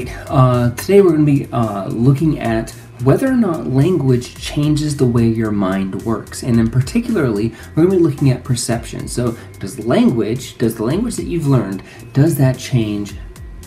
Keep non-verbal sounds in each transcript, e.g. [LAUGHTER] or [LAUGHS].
Right, uh, today we're going to be uh, looking at whether or not language changes the way your mind works. And in particularly, we're going to be looking at perception. So, does language, does the language that you've learned, does that change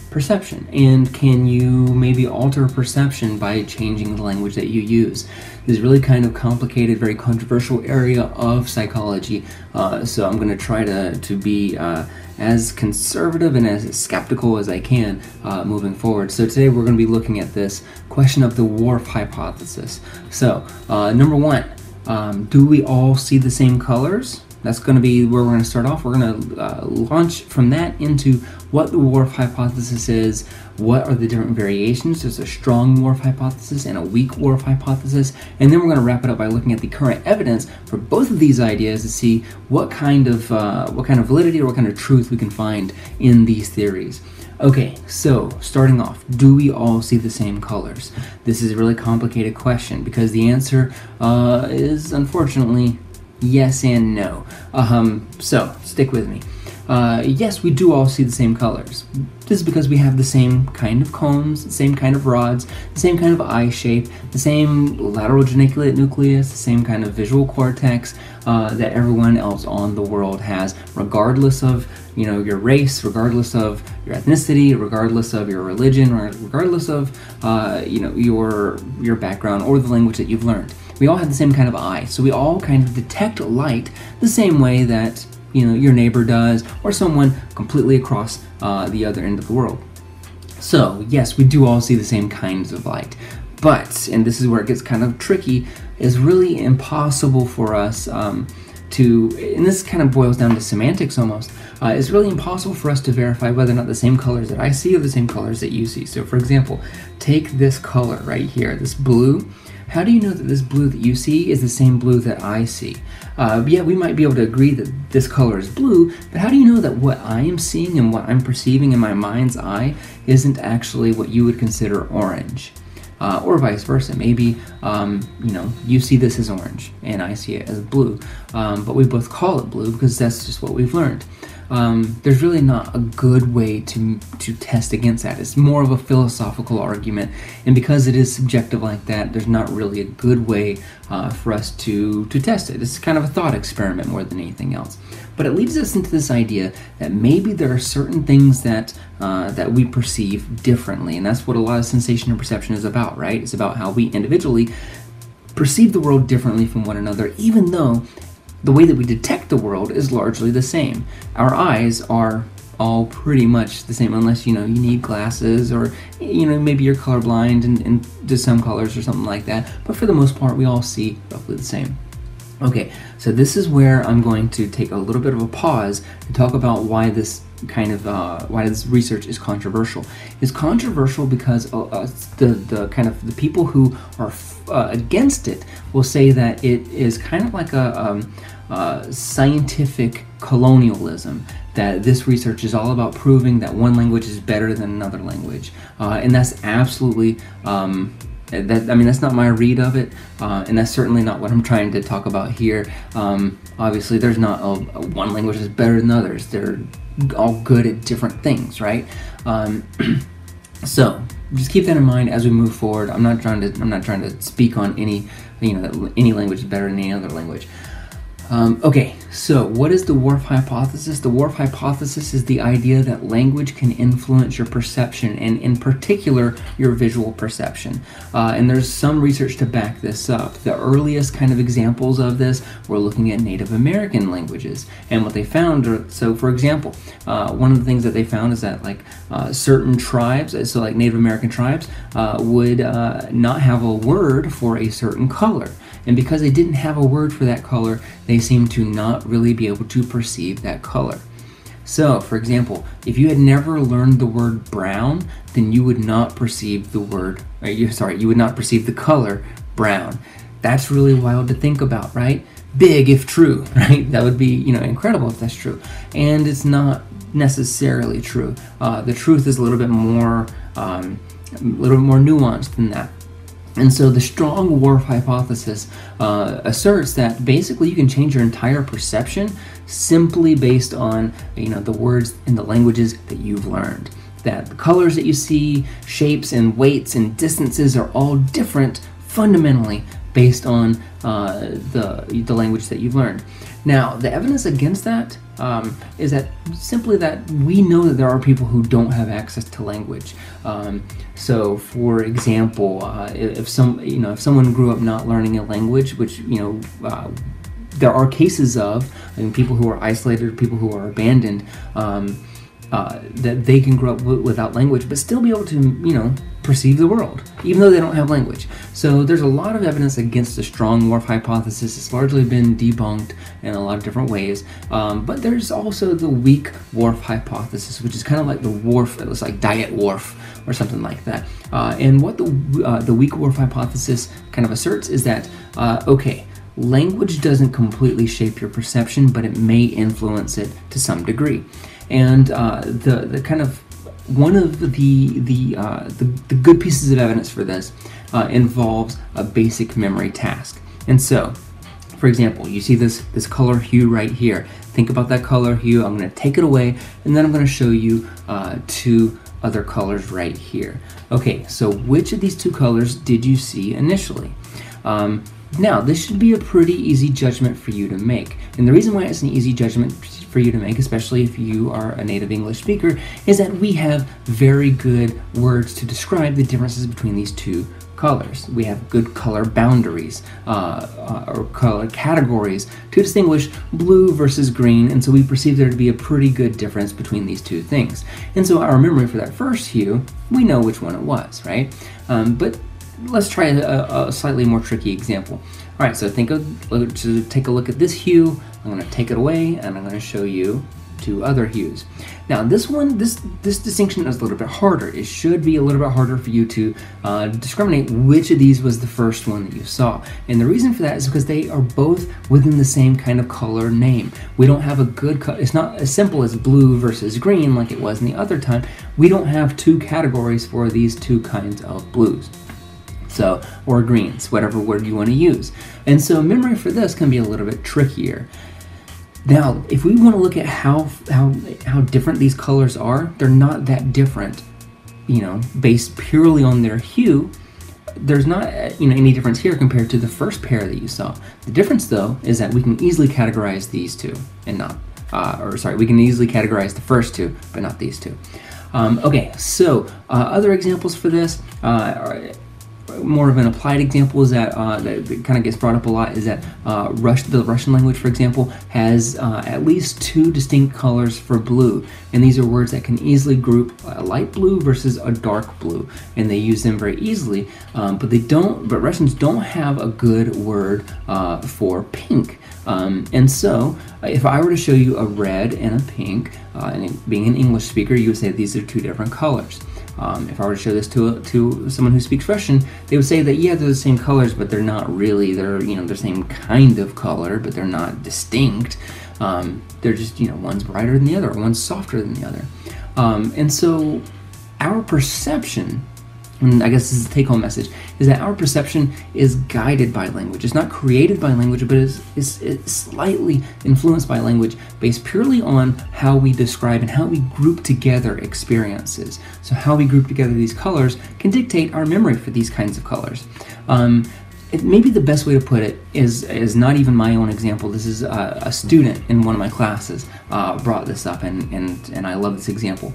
perception? And can you maybe alter perception by changing the language that you use? This is really kind of complicated, very controversial area of psychology. Uh, so I'm going to try to, to be uh, as conservative and as skeptical as I can uh, moving forward. So today we're going to be looking at this question of the Whorf hypothesis. So, uh, number one, um, do we all see the same colors? That's going to be where we're going to start off. We're going to uh, launch from that into what the Whorf hypothesis is, what are the different variations. There's a strong Whorf hypothesis and a weak Whorf hypothesis, and then we're going to wrap it up by looking at the current evidence for both of these ideas to see what kind of uh, what kind of validity or what kind of truth we can find in these theories. Okay, so starting off, do we all see the same colors? This is a really complicated question because the answer uh, is unfortunately yes and no. Um, so stick with me. Uh, yes, we do all see the same colors. This is because we have the same kind of cones, the same kind of rods, the same kind of eye shape, the same lateral geniculate nucleus, the same kind of visual cortex uh, that everyone else on the world has, regardless of you know your race, regardless of your ethnicity, regardless of your religion, or regardless of uh, you know your your background or the language that you've learned we all have the same kind of eye, so we all kind of detect light the same way that you know your neighbor does, or someone completely across uh, the other end of the world. So yes, we do all see the same kinds of light, but and this is where it gets kind of tricky. Is really impossible for us. Um, to, and this kind of boils down to semantics almost, uh, it's really impossible for us to verify whether or not the same colors that I see are the same colors that you see. So, for example, take this color right here, this blue. How do you know that this blue that you see is the same blue that I see? Uh, yeah, we might be able to agree that this color is blue, but how do you know that what I am seeing and what I'm perceiving in my mind's eye isn't actually what you would consider orange? Uh, or vice versa. Maybe um, you know you see this as orange and I see it as blue, um, but we both call it blue because that's just what we've learned um, there's really not a good way to to test against that. It's more of a philosophical argument, and because it is subjective like that, there's not really a good way uh, for us to to test it. It's kind of a thought experiment more than anything else. But it leads us into this idea that maybe there are certain things that uh, that we perceive differently, and that's what a lot of sensation and perception is about, right? It's about how we individually perceive the world differently from one another, even though the way that we detect the world is largely the same. Our eyes are all pretty much the same unless you know you need glasses or you know maybe you're colorblind and, and to some colors or something like that but for the most part we all see roughly the same okay so this is where i'm going to take a little bit of a pause and talk about why this kind of uh, why this research is controversial. It's controversial because uh, uh, the the kind of the people who are uh, against it will say that it is kind of like a um, uh, scientific colonialism. That this research is all about proving that one language is better than another language, uh, and that's absolutely. Um, that I mean that's not my read of it, uh, and that's certainly not what I'm [LAUGHS] trying to talk about here. Um, obviously, there's not a, a one language is better than others. They're all good at different things, right? Um, [CLEARS THROAT] so just keep that in mind as we move forward. I'm not trying to I'm not trying to speak on any you know any language is better than any other language. Um, okay, so what is the Whorf hypothesis? The Whorf hypothesis is the idea that language can influence your perception, and in particular, your visual perception. Uh, and there's some research to back this up. The earliest kind of examples of this were looking at Native American languages, and what they found. Are, so, for example, uh, one of the things that they found is that like uh, certain tribes, so like Native American tribes, uh, would uh, not have a word for a certain color. And because they didn't have a word for that color, they seemed to not really be able to perceive that color. So, for example, if you had never learned the word brown, then you would not perceive the word, you, sorry, you would not perceive the color brown. That's really wild to think about, right? Big if true, [LAUGHS] right? That would be, you know, incredible if that's true. And it's not necessarily true. Uh, the truth is a little bit more, um, a little bit more nuanced than that. And so the strong Whorf hypothesis uh, asserts that basically you can change your entire perception simply based on you know the words and the languages that you've learned. that the colors that you see, shapes and weights and distances are all different fundamentally based on uh, the, the language that you've learned. Now, the evidence against that um, is that simply that we know that there are people who don't have access to language. Um, so, for example, uh, if some you know if someone grew up not learning a language, which you know. Uh, there are cases of I mean, people who are isolated, people who are abandoned, um, uh, that they can grow up w- without language, but still be able to, you know, perceive the world, even though they don't have language. So there's a lot of evidence against the strong Whorf hypothesis. It's largely been debunked in a lot of different ways. Um, but there's also the weak Whorf hypothesis, which is kind of like the Whorf, it looks like diet Whorf or something like that. Uh, and what the, uh, the weak Whorf hypothesis kind of asserts is that, uh, okay, language doesn't completely shape your perception, but it may influence it to some degree. And uh, the, the kind of one of the the, uh, the, the good pieces of evidence for this uh, involves a basic memory task. And so, for example, you see this this color hue right here. Think about that color hue. I'm going to take it away, and then I'm going to show you uh, two other colors right here. Okay, so which of these two colors did you see initially? Um, now, this should be a pretty easy judgment for you to make. And the reason why it's an easy judgment for you to make, especially if you are a native English speaker, is that we have very good words to describe the differences between these two colors. We have good color boundaries uh, uh, or color categories to distinguish blue versus green, and so we perceive there to be a pretty good difference between these two things. And so our memory for that first hue, we know which one it was, right? Um, but let's try a, a, slightly more tricky example. All right, so think of to take a look at this hue. I'm to take it away, and I'm going to show you two other hues. Now, this one, this this distinction is a little bit harder. It should be a little bit harder for you to uh, discriminate which of these was the first one that you saw. And the reason for that is because they are both within the same kind of color name. We don't have a good. It's not as simple as blue versus green like it was in the other time. We don't have two categories for these two kinds of blues so or greens, whatever word you want to use. And so memory for this can be a little bit trickier. Now, if we want to look at how how how different these colors are, they're not that different, you know, based purely on their hue. There's not you know any difference here compared to the first pair that you saw. The difference though is that we can easily categorize these two and not, uh, or sorry, we can easily categorize the first two, but not these two. Um, okay, so uh, other examples for this uh, more of an applied example is that, uh, that, kind of gets brought up a lot is that uh, Rush, the Russian language, for example, has uh, at least two distinct colors for blue, and these are words that can easily group a light blue versus a dark blue, and they use them very easily. Um, but they don't. But Russians don't have a good word uh, for pink. Um, and so, uh, if I were to show you a red and a pink, uh, and being an English speaker, you would say these are two different colors. Um, if I were to show this to to someone who speaks Russian, they would say that yeah, they're the same colors, but they're not really. They're you know the same kind of color, but they're not distinct. Um, they're just you know one's brighter than the other, one's softer than the other, um, and so our perception and I guess this is the take home message, is that our perception is guided by language. It's not created by language, but it's, is, is slightly influenced by language based purely on how we describe and how we group together experiences. So, how we group together these colors can dictate our memory for these kinds of colors. Um, it, maybe the best way to put it is is not even my own example. This is a, a student in one of my classes uh, brought this up, and, and and I love this example.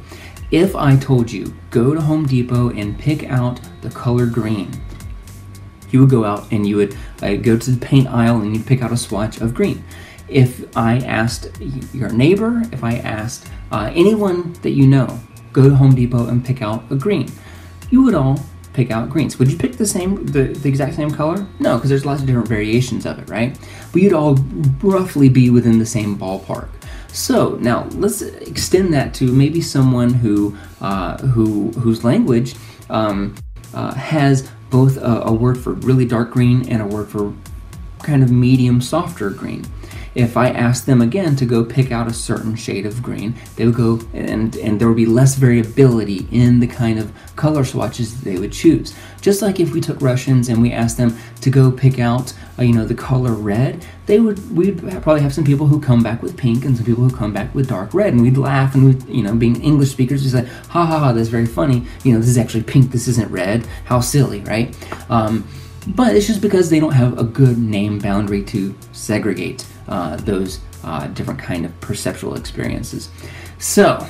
If I told you, go to Home Depot and pick out the color green, you would go out and you would uh, go to the paint aisle and you'd pick out a swatch of green. If I asked your neighbor, if I asked uh, anyone that you know, go to Home Depot and pick out a green, you would all pick out greens. Would you pick the same, the, the exact same color? No, because there's lots of different variations of it, right? But you'd all roughly be within the same ballpark. So now let's extend that to maybe someone who uh, who whose language um, uh, has both a, a, word for really dark green and a word for kind of medium softer green. If I asked them again to go pick out a certain shade of green, they would go and and there would be less variability in the kind of color swatches that they would choose. Just like if we took Russians and we asked them to go pick out, uh, you know, the color red, they would we'd probably have some people who come back with pink and some people who come back with dark red, and we'd laugh and we, you know, being English speakers, we say, ha ha ha, that's very funny. You know, this is actually pink, this isn't red. How silly, right? Um, but it's just because they don't have a good name boundary to segregate uh, those uh, different kind of perceptual experiences. So,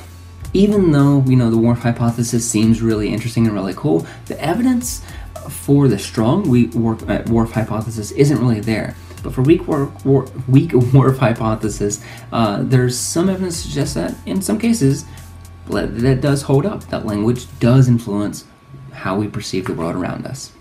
even though you know the Whorf hypothesis seems really interesting and really cool, the evidence for the strong weak Whorf hypothesis isn't really there. But for weak Whorf, weak [LAUGHS] Whorf hypothesis, uh, there's some evidence to suggest that in some cases that does hold up. That language does influence how we perceive the world around us.